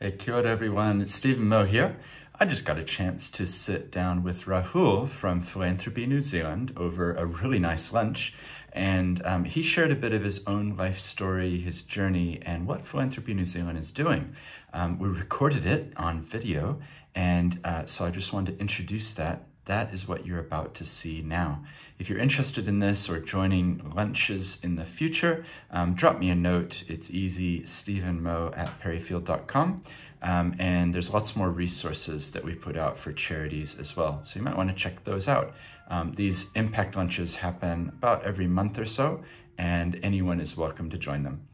Hey, kia ora everyone, it's Steven Moe here. I just got a chance to sit down with Rahul from Philanthropy New Zealand over a really nice lunch, and um, he shared a bit of his own life story, his journey, and what Philanthropy New Zealand is doing. Um, we recorded it on video, and uh, so I just wanted to introduce that that is what you're about to see now. If you're interested in this or joining lunches in the future, um, drop me a note. It's easy, stephenmoe at perryfield.com. Um, and there's lots more resources that we put out for charities as well. So you might want to check those out. Um, these impact lunches happen about every month or so, and anyone is welcome to join them.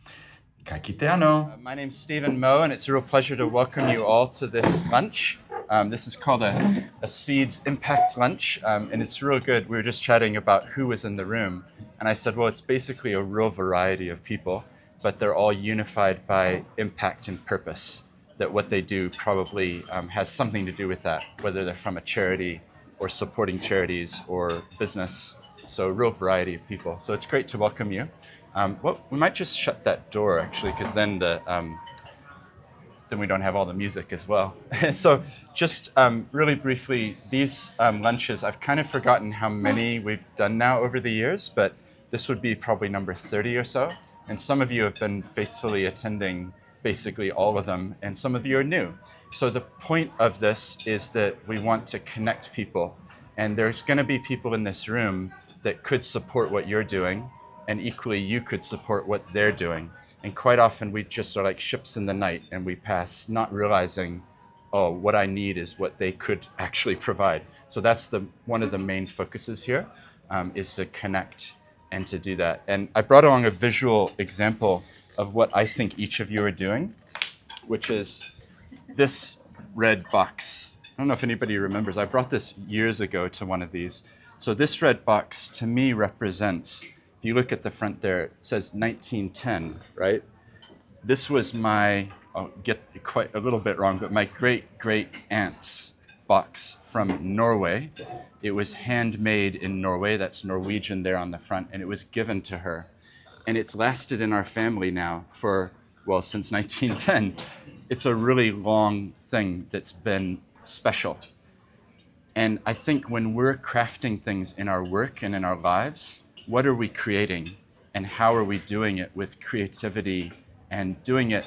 Ka kite anō. Uh, my name's Steven Moe, and it's a real pleasure to welcome you all to this lunch. Um, this is called a, a Seeds Impact Lunch, um, and it's real good. We were just chatting about who was in the room, and I said, well, it's basically a real variety of people, but they're all unified by impact and purpose. That what they do probably um, has something to do with that, whether they're from a charity or supporting charities or business. So, a real variety of people. So, it's great to welcome you. Um, well, we might just shut that door actually, because then the um, then we don't have all the music as well. so just um, really briefly, these um, lunches, I've kind of forgotten how many we've done now over the years, but this would be probably number 30 or so. And some of you have been faithfully attending basically all of them, and some of you are new. So the point of this is that we want to connect people. And there's going to be people in this room that could support what you're doing, and equally, you could support what they're doing. And quite often we just are like ships in the night and we pass, not realizing, oh, what I need is what they could actually provide. So that's the one of the main focuses here, um, is to connect and to do that. And I brought along a visual example of what I think each of you are doing, which is this red box. I don't know if anybody remembers. I brought this years ago to one of these. So this red box to me represents you look at the front there, it says 1910, right? This was my, I'll get quite a little bit wrong, but my great great aunt's box from Norway. It was handmade in Norway, that's Norwegian there on the front, and it was given to her. And it's lasted in our family now for, well, since 1910. It's a really long thing that's been special. And I think when we're crafting things in our work and in our lives, what are we creating and how are we doing it with creativity and doing it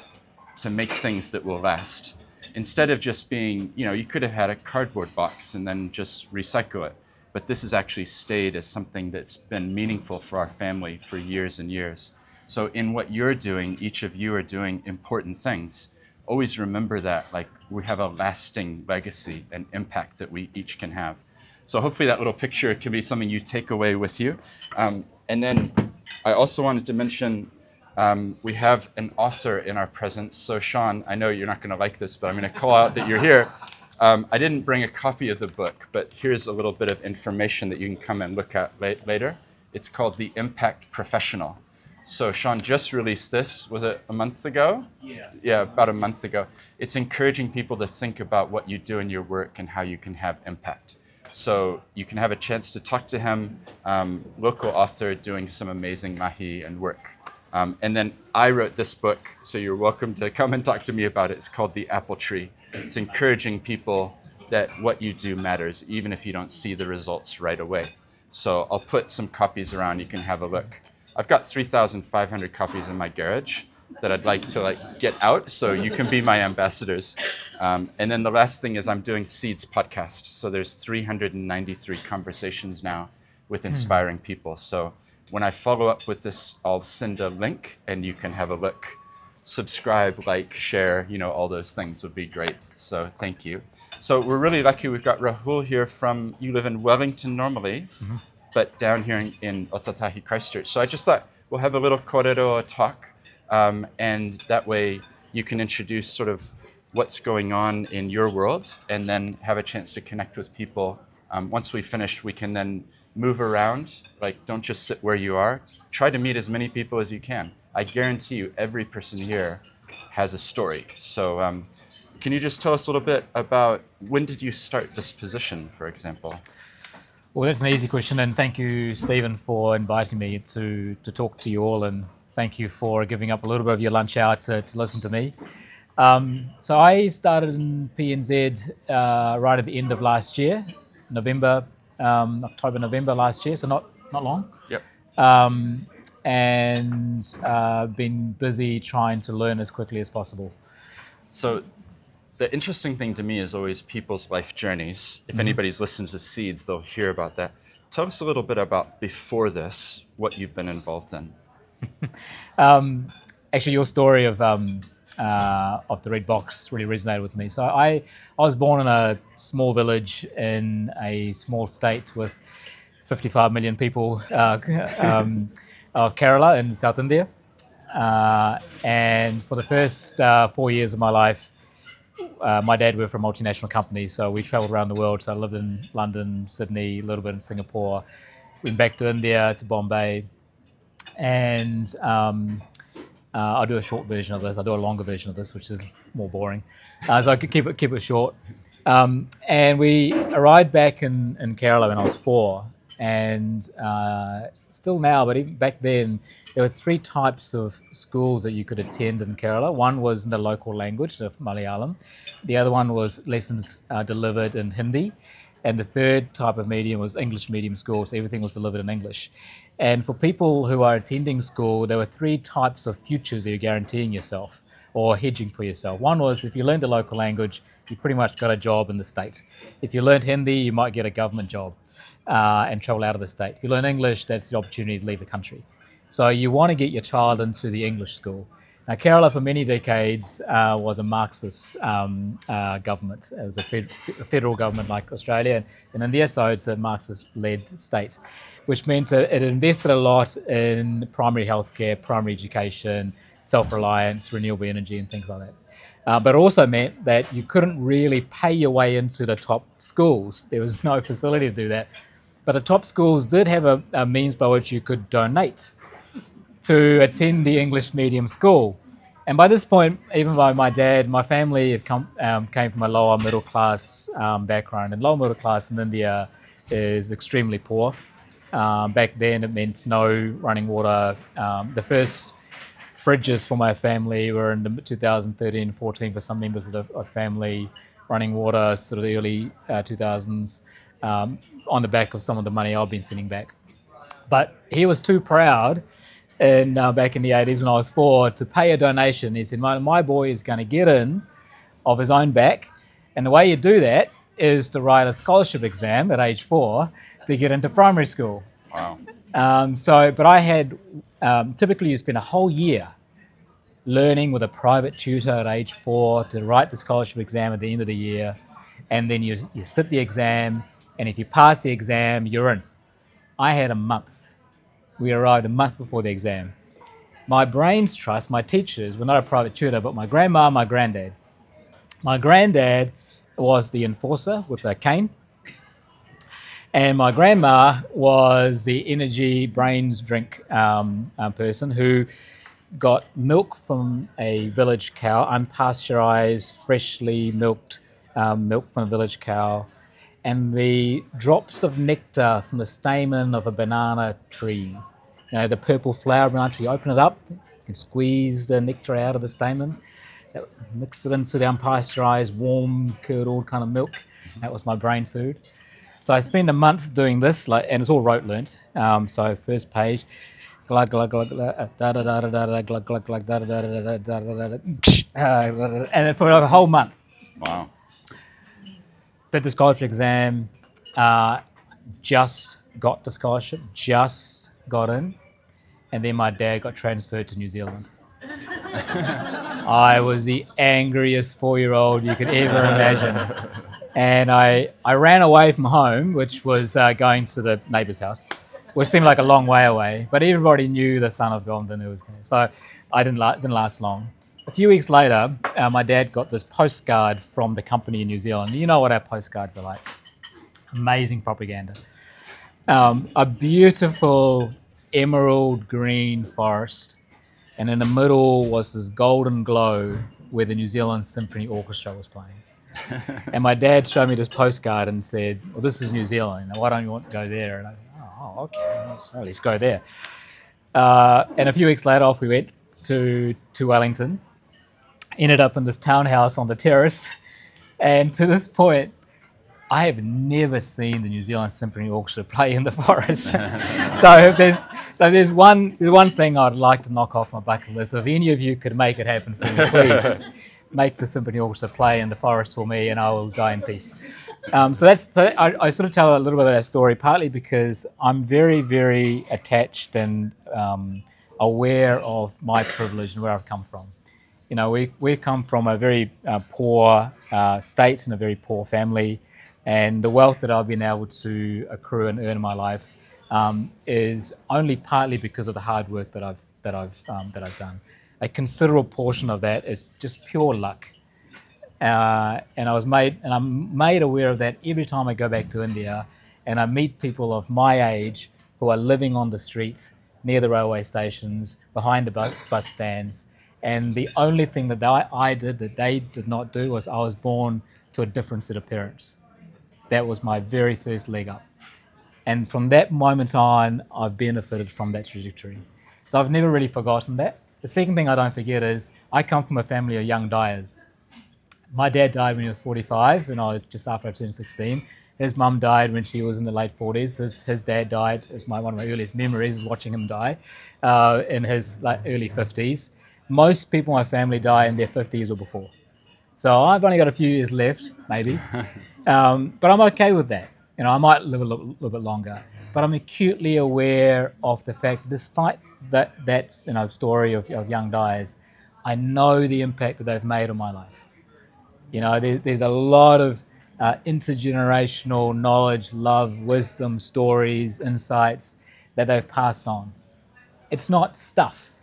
to make things that will last? Instead of just being you know you could have had a cardboard box and then just recycle it but this has actually stayed as something that's been meaningful for our family for years and years. So in what you're doing each of you are doing important things. Always remember that like we have a lasting legacy and impact that we each can have so hopefully that little picture can be something you take away with you. Um, and then I also wanted to mention um, we have an author in our presence. So Sean, I know you're not going to like this, but I'm going to call out that you're here. Um, I didn't bring a copy of the book, but here's a little bit of information that you can come and look at later. It's called The Impact Professional. So Sean just released this. Was it a month ago? Yeah. Yeah, about a month ago. It's encouraging people to think about what you do in your work and how you can have impact. So you can have a chance to talk to him, um, local author doing some amazing mahi and work. Um, and then I wrote this book, so you're welcome to come and talk to me about it. It's called The Apple Tree. It's encouraging people that what you do matters, even if you don't see the results right away. So I'll put some copies around, you can have a look. I've got 3,500 copies in my garage that I'd like to like get out. So you can be my ambassadors. Um, and then the last thing is I'm doing Seeds podcast. So there's 393 conversations now with hmm. inspiring people. So when I follow up with this, I'll send a link and you can have a look. Subscribe, like, share, you know, all those things would be great. So thank you. So we're really lucky. We've got Rahul here from, you live in Wellington normally, mm-hmm. but down here in, in Christchurch. So I just thought we'll have a little korero talk um, and that way you can introduce sort of what's going on in your world and then have a chance to connect with people. Um, once we finish, we can then move around. Like, don't just sit where you are. Try to meet as many people as you can. I guarantee you, every person here has a story. So, um, can you just tell us a little bit about when did you start this position, for example? Well, that's an easy question, and thank you, Steven, for inviting me to to talk to you all and thank you for giving up a little bit of your lunch hour to, to listen to me. Um, so I started in PNZ uh, right at the end of last year, November, um, October, November last year. So not not long. Yep. Um, and uh, been busy trying to learn as quickly as possible. So the interesting thing to me is always people's life journeys. If anybody's listened to Seeds, they'll hear about that. Tell us a little bit about before this, what you've been involved in. Um, actually, your story of um, uh, of the red box really resonated with me. So I I was born in a small village in a small state with 55 million people uh, um, of Kerala in South India, uh, and for the first uh, four years of my life. Uh, my dad worked for a multinational company, so we traveled around the world. So I lived in London, Sydney, a little bit in Singapore, went back to India, to Bombay, and um, uh, I'll do a short version of this. I'll do a longer version of this, which is more boring. Uh, so I could keep it keep it short. Um, and we arrived back in, in Kerala when I was four, and uh, still now, but even back then, there were three types of schools that you could attend in Kerala. One was in the local language of Malayalam, the other one was lessons uh, delivered in Hindi, and the third type of medium was English medium schools. so everything was delivered in English. And for people who are attending school, there were three types of futures that you're guaranteeing yourself or hedging for yourself. One was if you learned a local language, you pretty much got a job in the state. If you learned Hindi, you might get a government job uh, and travel out of the state. If you learn English, that's the opportunity to leave the country. So you want to get your child into the English school. Now, Kerala for many decades uh, was a Marxist um, uh, government. It was a, fed- a, federal government like Australia and, and the so it's a Marxist-led state, which meant that it invested a lot in primary healthcare, primary education, self-reliance, renewable energy, and things like that. Uh, but it also meant that you couldn't really pay your way into the top schools. There was no facility to do that. But the top schools did have a, a means by which you could donate to attend the English medium school. And by this point, even by my dad, my family come, um, came from a lower middle class um, background, and lower middle class in India is extremely poor. Um, back then, it meant no running water. Um, the first fridges for my family were in 2013 14 for some members of the of family, running water sort of the early uh, 2000s um, on the back of some of the money I've been sending back. But he was too proud and uh, back in the 80s when I was four to pay a donation. He said, my, my boy is going to get in of his own back. And the way you do that is to write a scholarship exam at age four to get into primary school. Wow. Um, so, but I had um, typically you spend a whole year learning with a private tutor at age four to write the scholarship exam at the end of the year, and then you, you sit the exam, and if you pass the exam, you're in. I had a month. We arrived a month before the exam. My brains trust, my teachers were not a private tutor, but my grandma, my granddad. My granddad was the enforcer with a cane. And my grandma was the energy brains drink um, um, person who got milk from a village cow, unpasteurized, freshly milked um, milk from a village cow, and the drops of nectar from the stamen of a banana tree. You know, the purple flower banana tree, you open it up, you can squeeze the nectar out of the stamen, mix it into the unpasteurized, warm, curdled kind of milk. That was my brain food. So I spent a month doing this, like, and it's all rote learnt. Um, so first page, glug glug glug da da da da da da glug glug glug da da da da da da da da and for a whole month. Wow. Did the scholarship exam, uh, just got the scholarship, just got in, and then my dad got transferred to New Zealand. I was the angriest four-year-old you could ever imagine and I, I ran away from home, which was uh, going to the neighbour's house, which seemed like a long way away. But everybody knew the son of Govind who was. So I didn't, la- didn't last long. A few weeks later, uh, my dad got this postcard from the company in New Zealand. You know what our postcards are like amazing propaganda. Um, a beautiful emerald green forest, and in the middle was this golden glow where the New Zealand Symphony Orchestra was playing and my dad showed me this postcard and said, "Well, this is New Zealand. Why don't you want to go there?" And I said, "Oh, okay. Let's, let's go there." Uh, and a few weeks later, off we went to to Wellington, ended up in this townhouse on the terrace. And to this point, I have never seen the New Zealand Symphony Orchestra play in the forest. so if there's so there's one there's one thing I'd like to knock off my bucket list. If any of you could make it happen for me, please make the Symphony Orchestra play in the forest for me, and I will die in peace. Um, so that's so I, I, sort of tell a little bit of that story partly because I'm very very attached and um, aware of my privilege and where I've come from. You know, we we come from a very uh, poor uh, state and a very poor family and the wealth that I've been able to accrue and earn in my life um, is only partly because of the hard work that I've that I've um, that I've done. A considerable portion of that is just pure luck, uh, and I was made and I'm made aware of that every time I go back to India, and I meet people of my age who are living on the streets near the railway stations, behind the bus, bus stands, and the only thing that I, I did that they did not do was I was born to a different set of parents that was my very first leg up. And from that moment on, I've benefited from that trajectory. So I've never really forgotten that. The second thing I don't forget is I come from a family of young dyers. My dad died when he was 45, and I was just after I turned 16. His mum died when she was in the late 40s. His, his dad died. It's my one of my earliest memories is watching him die uh, in his like, early 50s. Most people in my family die in their 50s or before. So I've only got a few years left, maybe. Um, but I'm okay with that. You know, I might live a little, little, bit longer, but I'm acutely aware of the fact, despite that that you know story of, of young dyers, I know the impact that they've made on my life. You know, there's, there's a lot of uh, intergenerational knowledge, love, wisdom, stories, insights that they've passed on. It's not stuff.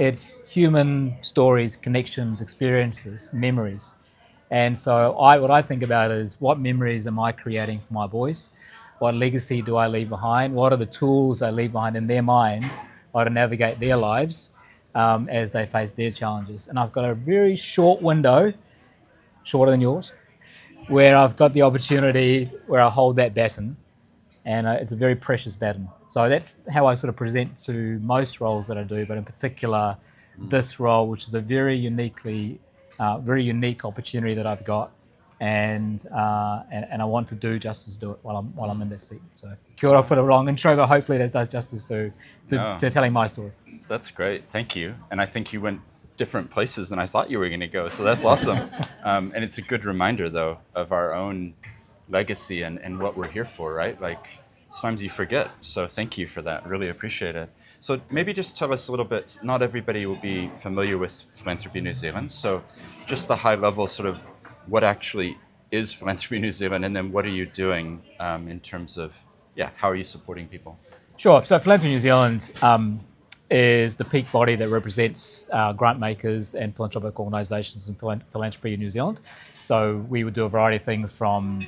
It's human stories, connections, experiences, memories. And so I, what I think about is what memories am I creating for my boys? What legacy do I leave behind? What are the tools I leave behind in their minds to navigate their lives um, as they face their challenges? And I've got a very short window, shorter than yours, where I've got the opportunity where I hold that baton. And uh, it's a very precious baton. So that's how I sort of present to most roles that I do, but in particular, this role, which is a very uniquely uh, very unique opportunity that I've got, and, uh, and, and I want to do justice to it while I'm while I'm in this seat. So kia ora for the long intro, but hopefully that does justice to to, no. to telling my story. That's great, thank you. And I think you went different places than I thought you were going to go, so that's awesome. um, and it's a good reminder, though, of our own legacy and, and what we're here for, right? Like sometimes you forget. So thank you for that. Really appreciate it. So maybe just tell us a little bit, not everybody will be familiar with Philanthropy New Zealand, so just the high level sort of what actually is Philanthropy New Zealand and then what are you doing um, in terms of, yeah, how are you supporting people? Sure, so Philanthropy New Zealand um, is the peak body that represents uh, grant makers and philanthropic organisations in philanthropy in New Zealand. So we would do a variety of things from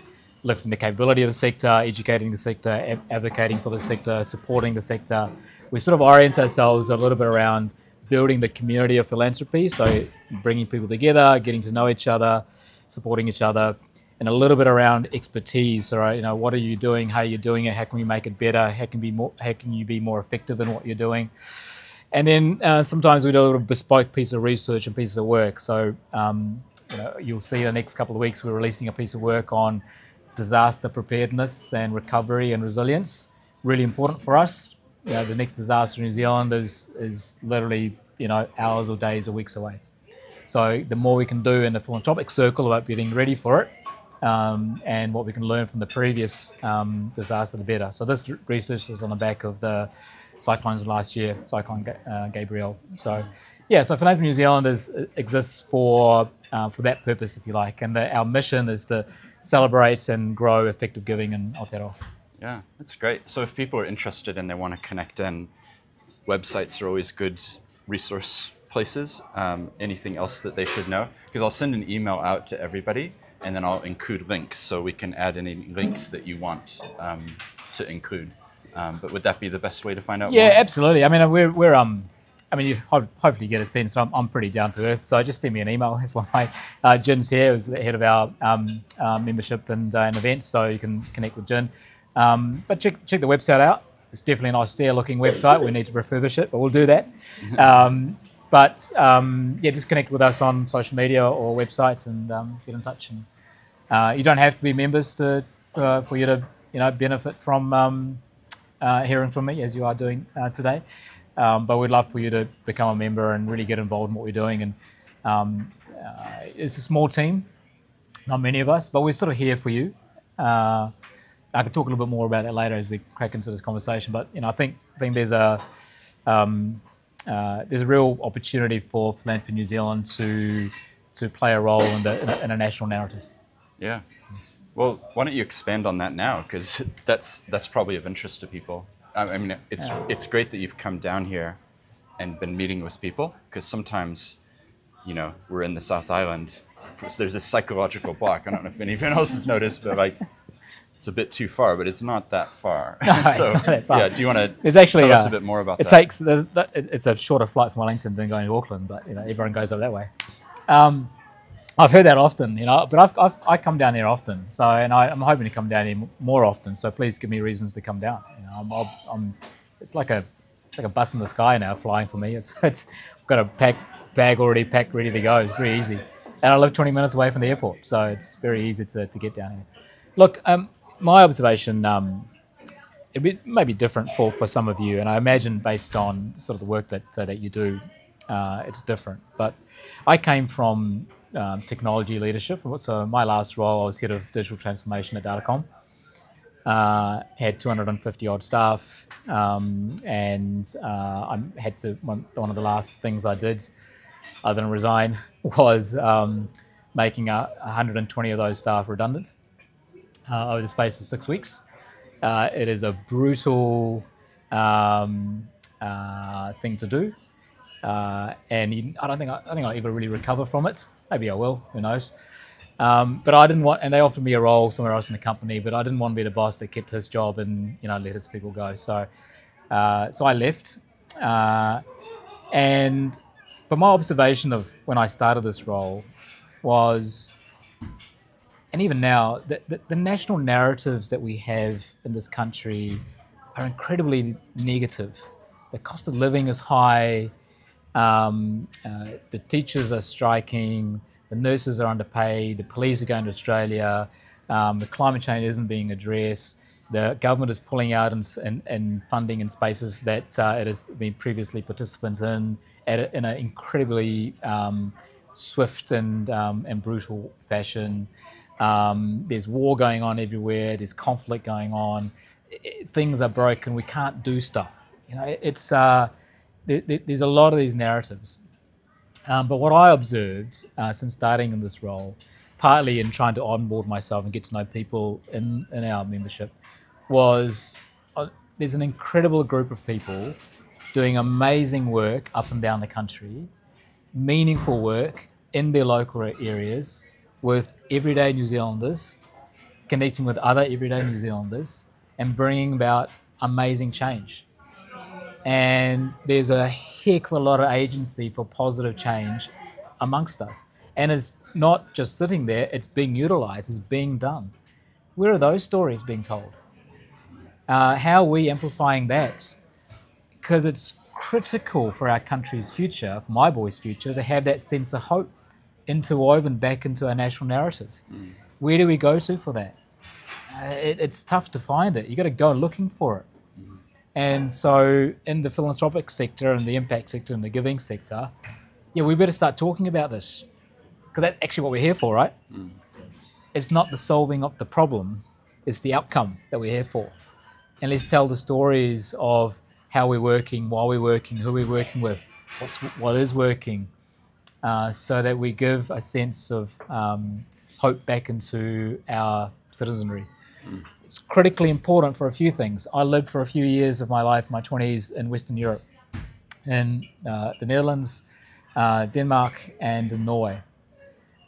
lifting the capability of the sector, educating the sector, advocating for the sector, supporting the sector. We sort of orient ourselves a little bit around building the community of philanthropy, so bringing people together, getting to know each other, supporting each other, and a little bit around expertise. So, you know, what are you doing? How are you doing it? How can we make it better? How can be more? How can you be more effective in what you're doing? And then uh, sometimes we do a little bespoke piece of research and pieces of work. So, um, you know, you'll see in the next couple of weeks we're releasing a piece of work on disaster preparedness and recovery and resilience. Really important for us. You know, the next disaster in New Zealand is, is literally you know hours or days or weeks away. So the more we can do in the philanthropic circle about getting ready for it, um, and what we can learn from the previous um, disaster, the better. So this research is on the back of the cyclones of last year, Cyclone uh, Gabrielle. So yeah, so Philanthropy New Zealand is, exists for uh, for that purpose, if you like. And the, our mission is to celebrate and grow effective giving in Aotearoa. Yeah, that's great. So if people are interested and they want to connect in, websites are always good resource places. Um, anything else that they should know? Because I'll send an email out to everybody and then I'll include links so we can add any links that you want um, to include. Um, but would that be the best way to find out? Yeah, more? absolutely. I mean, we're, we're um, I mean, you hopefully get a sense. I'm, I'm pretty down to earth, so just send me an email. That's one way. Uh, Jin's here, who's the head of our um, uh, membership and, uh, and, events, so you can connect with Jin. Um, but check check the website out. It's definitely an austere-looking website. We need to refurbish it, but we'll do that. Um, but um, yeah, just connect with us on social media or websites and um, get in touch. And uh, you don't have to be members to uh, for you to you know benefit from um, uh, hearing from me as you are doing uh, today. Um, but we'd love for you to become a member and really get involved in what we're doing. And um, uh, it's a small team, not many of us, but we're sort of here for you. Uh, I can talk a little bit more about that later as we crack into this conversation. But you know, I think I think there's a um, uh, there's a real opportunity for philanthropy New Zealand to to play a role in, the, in, a, in national narrative. Yeah. Well, why don't you expand on that now? Because that's that's probably of interest to people. I mean, it's it's great that you've come down here and been meeting with people. Because sometimes, you know, we're in the South Island. There's this psychological block. I don't know if anyone else has noticed, but like, it's a bit too far. But it's not that far. No, it's not that far. Yeah. Do you want to There's actually tell us uh, a bit more about it that? takes there's, that- it- it's a shorter flight from Wellington than going to Auckland, but you know everyone goes over that way. Um, I've heard that often, you know, but I've, I've I come down here often, so and I, I'm hoping to come down here more often. So please give me reasons to come down. You know, I'm, I'm, I'm it's like a it's like a bus in the sky now flying for me. It's it's I've got a pack bag already packed, ready to go. It's very easy, and I live 20 minutes away from the airport, so it's very easy to, to get down here. Look, um, my observation. Um, it may be different for, for some of you, and I imagine based on sort of the work that uh, that you do, uh, it's different. But I came from um, technology leadership. So my last role, I was head of digital transformation at Datacom. Uh, had 250 odd staff, um, and uh, I had to one, one of the last things I did, other than resign, was um, making a 120 of those staff redundant uh, over the space of six weeks. Uh, it is a brutal um, uh, thing to do, uh, and you- I don't think I, I think I'll ever really recover from it. Maybe I will. Who knows? Um, but I didn't want, and they offered me a role somewhere else in the company, but I didn't want to be the boss that kept his job and you know let his people go. So, uh, so I left, uh, and but my observation of when I started this role was and even now, the, the, the national narratives that we have in this country are incredibly negative. The cost of living is high. Um, uh, the teachers are striking. The nurses are underpaid. The police are going to Australia. Um, the climate change isn't being addressed. The government is pulling out and, and, and funding in spaces that uh, it has been previously participants in a, in an incredibly um, swift and, um, and brutal fashion. Um, there's war going on everywhere. There's conflict going on. I- I- things are broken. We can't do stuff. You know, it's uh, there, there- there's a lot of these narratives. Um, but what I observed uh, since starting in this role, partly in trying to onboard myself and get to know people in, in our membership, was uh, there's an incredible group of people doing amazing work up and down the country, meaningful work in their local areas with everyday New Zealanders, connecting with other everyday New Zealanders, and bringing about amazing change. And there's a heck of a lot of agency for positive change amongst us. And it's not just sitting there, it's being utilized, it's being done. Where are those stories being told? Uh, how are we amplifying that? Because it's critical for our country's future, for my boy's future, to have that sense of hope interwoven back into our national narrative. Where do we go to for that? Uh, it, it's tough to find it. You've got to go looking for it. And so, in the philanthropic sector and the impact sector and the giving sector, yeah, we better start talking about this because that's actually what we're here for, right? It's not the solving of the problem; it's the outcome that we're here for. And let's tell the stories of how we're working, why we're working, who we're working with, what's what is working, uh, so that we give a sense of um, hope back into our citizenry. It's critically important for a few things. I lived for a few years of my life, my 20s, in Western Europe, in uh, the Netherlands, uh, Denmark, and in Norway.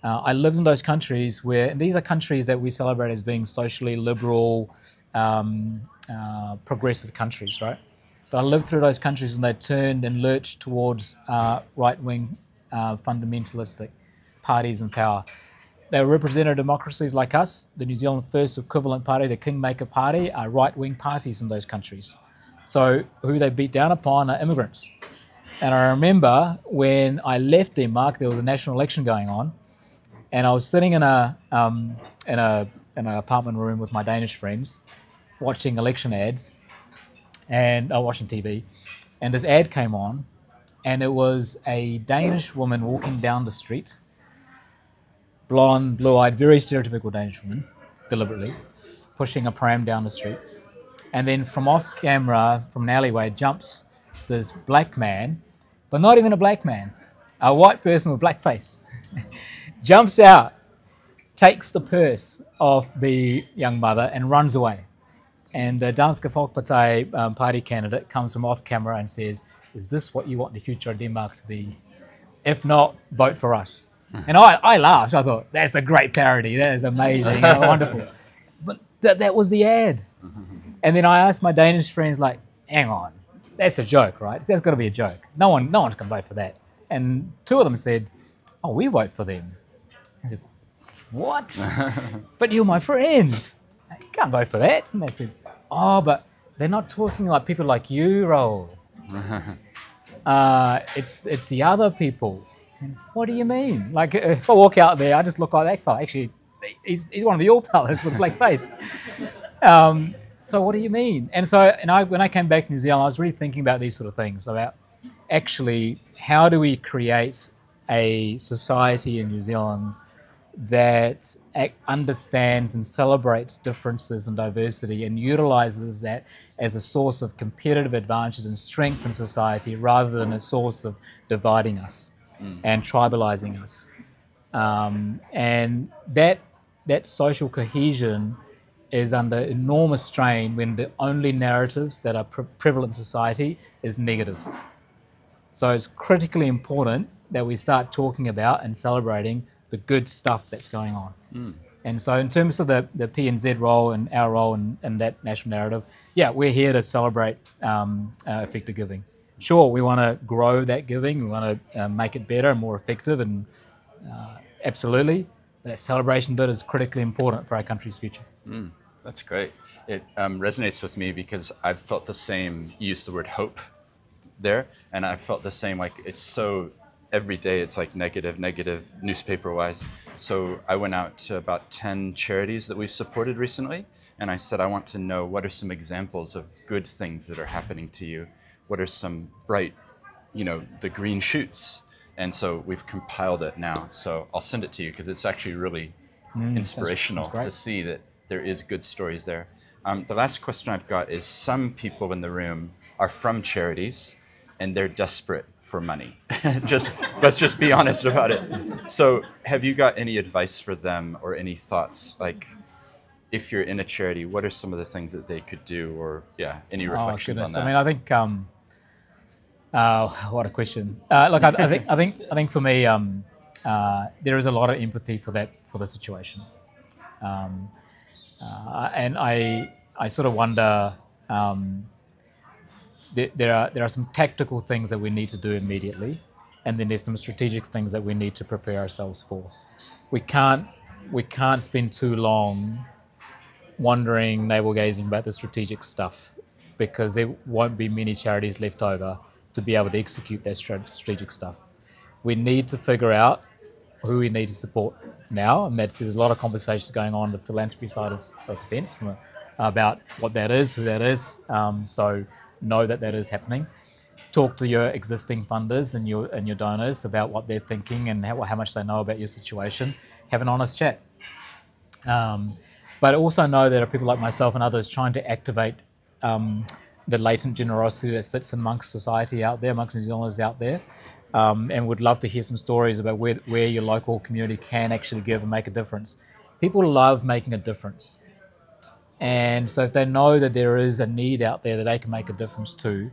Uh, I lived in those countries where and these are countries that we celebrate as being socially liberal, um, uh, progressive countries, right? But I lived through those countries when they turned and lurched towards uh, right-wing, uh, fundamentalistic parties in power. They were representative democracies like us. The New Zealand First equivalent party, the Kingmaker Party, are right-wing parties in those countries. So who they beat down upon are immigrants. And I remember when I left Denmark, there was a national election going on, and I was sitting in a um, in a in an apartment room with my Danish friends, watching election ads, and uh, watching TV, and this ad came on, and it was a Danish woman walking down the street, blonde, blue-eyed, very stereotypical Danish woman, deliberately, pushing a pram down the street, and then from off camera, from an alleyway, jumps this black man, but not even a black man, a white person with black face, jumps out, takes the purse of the young mother, and runs away. And the Danske Folkeparti um, party candidate comes from off camera and says, Is this what you want the future of Denmark to be? If not, vote for us. and I, I laughed. I thought, That's a great parody. That is amazing. wonderful. But th- that was the ad. And then I asked my Danish friends, like, hang on, that's a joke, right? There's got to be a joke. No one, no one's going to vote for that. And two of them said, oh, we vote for them. I said, what? but you're my friends. You can't vote for that. And they said, oh, but they're not talking like people like you, Rahul. uh, it's it's the other people. What do you mean? Like, if I walk out there, I just look like that fella. Actually, he's, he's one of the old fellas with a black face. Um, so what do you mean? And so, and I, when I came back to New Zealand, I was really thinking about these sort of things about actually how do we create a society in New Zealand that understands and celebrates differences and diversity and utilizes that as a source of competitive advantage and strength in society rather than a source of dividing us mm. and tribalizing us. Um, and that that social cohesion is under enormous strain when the only narratives that are pre- prevalent in society is negative. So it's critically important that we start talking about and celebrating the good stuff that's going on. Mm. And so, in terms of the, the PNZ role and our role in, in that national narrative, yeah, we're here to celebrate um, uh, effective giving. Sure, we want to grow that giving, we want to uh, make it better and more effective, and uh, absolutely, that celebration bit is critically important for our country's future. Mm. That's great. It um, resonates with me because I've felt the same. You used the word hope there, and I felt the same. Like it's so every day. It's like negative, negative newspaper wise. So I went out to about ten charities that we've supported recently, and I said I want to know what are some examples of good things that are happening to you. What are some bright, you know, the green shoots. And so we've compiled it now. So I'll send it to you because it's actually really mm, inspirational that's, that's to see that there is good stories there. Um, the last question I've got is some people in the room are from charities and they're desperate for money. just let's just be honest about it. So, have you got any advice for them or any thoughts like if you're in a charity, what are some of the things that they could do or yeah, any oh, reflections oh, on that? I mean, I think um, uh, what a question. Uh, look, I, I, think I think I think for me, um, uh, there is a lot of empathy for that for the situation. Um, uh, and I, I sort of wonder um, there, there, are, there are some tactical things that we need to do immediately, and then there's some strategic things that we need to prepare ourselves for. We can't, we can't spend too long wondering, navel gazing about the strategic stuff because there won't be many charities left over to be able to execute that strategic stuff. We need to figure out who we need to support now, and that's there's a lot of conversations going on the philanthropy side of, of fence from, about what that is, who that is. Um, so know that that is happening. Talk to your existing funders and your and your donors about what they're thinking and how, how much they know about your situation. Have an honest chat. Um, but also know that there are people like myself and others trying to activate um, the latent generosity that sits amongst society out there, amongst New Zealanders out there, um, and would love to hear some stories about where, where your local community can actually give and make a difference. People love making a difference. And so if they know that there is a need out there that they can make a difference to,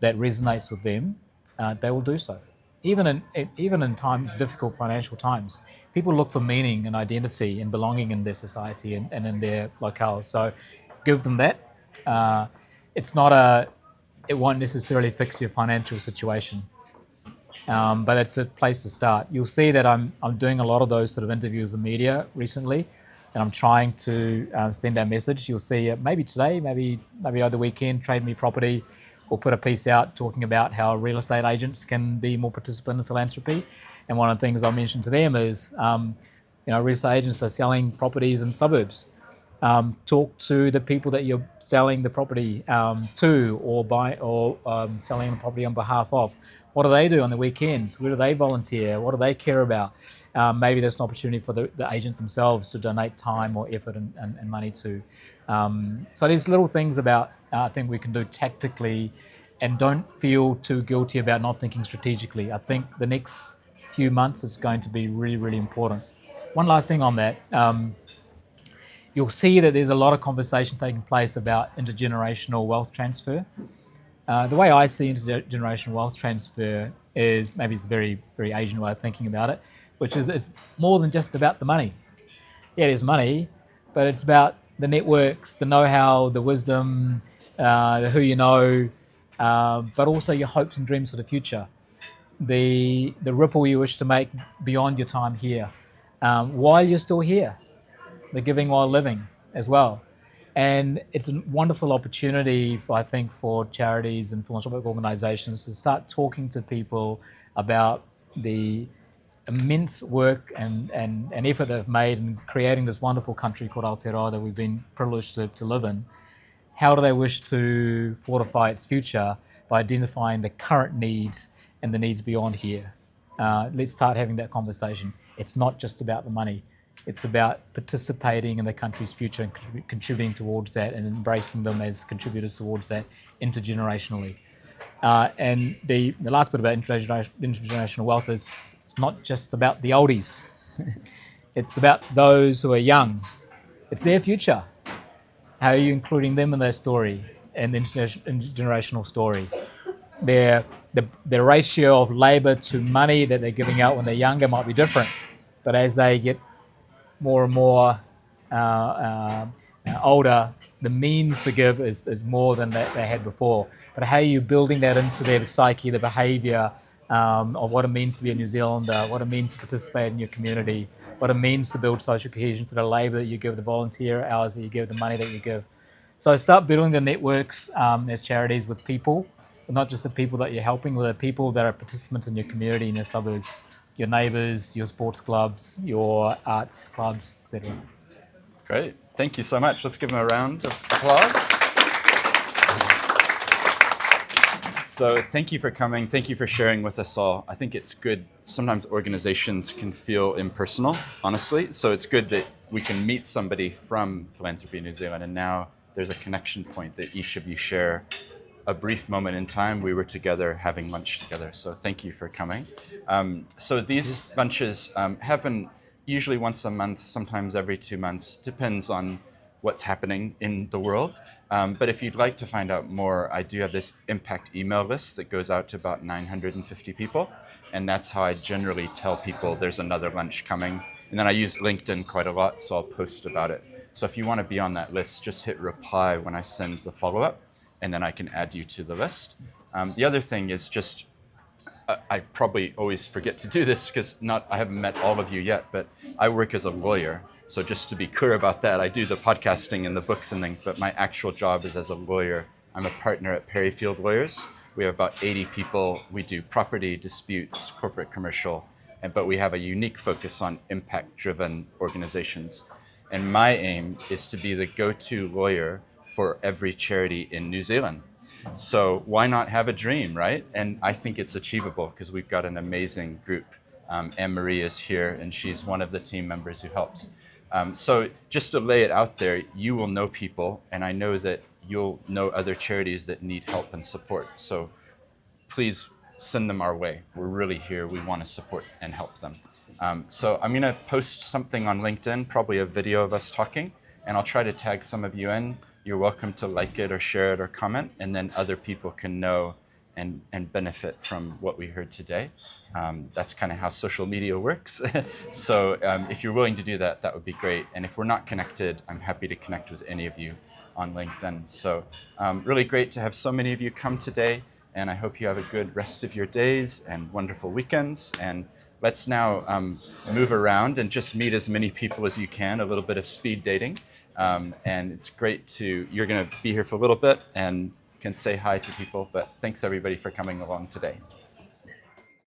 that resonates with them, uh, they will do so. Even in even in times difficult financial times, people look for meaning and identity and belonging in their society and, and in their locales. So, give them that. Uh, it's not a. It won't necessarily fix your financial situation, um, but it's a place to start. You'll see that I'm, I'm doing a lot of those sort of interviews with the media recently, and I'm trying to um, send that message. You'll see uh, maybe today, maybe maybe over the weekend, Trade Me Property or put a piece out talking about how real estate agents can be more participant in philanthropy. And one of the things I mentioned to them is, um, you know, real estate agents are selling properties in suburbs. Um, talk to the people that you're selling the property um, to, or buy, or um, selling the property on behalf of. What do they do on the weekends? Where do they volunteer? What do they care about? Um, maybe there's an opportunity for the, the, agent themselves to donate time or effort and, and, and money to. Um, so there's little things about uh, I think we can do tactically, and don't feel too guilty about not thinking strategically. I think the next few months is going to be really really important. One last thing on that. You'll see that there's a lot of conversation taking place about intergenerational wealth transfer. Uh, the way I see intergenerational wealth transfer is maybe it's a very, very Asian way of thinking about it, which is it's more than just about the money. Yeah, there's money, but it's about the networks, the know-how, the wisdom, uh, who you know, uh, but also your hopes and dreams for the future. The the ripple you wish to make beyond your time here, um, while you're still here. The giving while living as well. And it's a wonderful opportunity, for, I think, for charities and philanthropic organizations to start talking to people about the immense work and, and, and effort they've made in creating this wonderful country called Aotearoa that we've been privileged to, to live in. How do they wish to fortify its future by identifying the current needs and the needs beyond here? Uh, let's start having that conversation. It's not just about the money. It's about participating in the country's future and contributing towards that and embracing them as contributors towards that intergenerationally. Uh, and the, the last bit about intergenerational wealth is it's not just about the oldies. it's about those who are young. It's their future. How are you including them in their story and the intergenerational story? Their, the, the ratio of labor to money that they're giving out when they're younger might be different. But as they get more and more uh, uh, older, the means to give is, is more than that they had before. But how are you building that into their psyche, the behaviour um, of what it means to be a New Zealander, what it means to participate in your community, what it means to build social cohesion through the labour that you give, the volunteer hours that you give, the money that you give. So start building the networks um, as charities with people, not just the people that you're helping, but the people that are participants in your community, in your suburbs your neighbours, your sports clubs, your arts clubs, etc. Great. Thank you so much. Let's give them a round of applause. So, thank you for coming. Thank you for sharing with us all. I think it's good. Sometimes organizations can feel impersonal, honestly. So, it's good that we can meet somebody from Philanthropy New Zealand, and now there's a connection point that each of you share a brief moment in time, we were together having lunch together. So thank you for coming. Um, so these lunches um, happen usually once a month, sometimes every two months, depends on what's happening in the world. Um, but if you'd like to find out more, I do have this impact email list that goes out to about 950 people. And that's how I generally tell people there's another lunch coming. And then I use LinkedIn quite a lot, so I'll post about it. So if you want to be on that list, just hit reply when I send the follow up and then I can add you to the list. Um, the other thing is just, I, I probably always forget to do this because not I haven't met all of you yet, but I work as a lawyer. So just to be clear about that, I do the podcasting and the books and things, but my actual job is as a lawyer. I'm a partner at Perryfield Lawyers. We have about 80 people. We do property disputes, corporate commercial, and, but we have a unique focus on impact-driven organizations. And my aim is to be the go-to lawyer for every charity in New Zealand. So why not have a dream, right? And I think it's achievable because we've got an amazing group. Um, Anne Marie is here, and she's one of the team members who helped. Um, so just to lay it out there, you will know people, and I know that you'll know other charities that need help and support. So please send them our way. We're really here. We want to support and help them. Um, so I'm going to post something on LinkedIn, probably a video of us talking, and I'll try to tag some of you in you're welcome to like it or share it or comment, and then other people can know and, and benefit from what we heard today. Um, that's kind of how social media works. so um, if you're willing to do that, that would be great. And if we're not connected, I'm happy to connect with any of you on LinkedIn. So um, really great to have so many of you come today. And I hope you have a good rest of your days and wonderful weekends. And let's now um, move around and just meet as many people as you can, a little bit of speed dating. Um, and it's great to, you're going to be here for a little bit and can say hi to people. But thanks everybody for coming along today.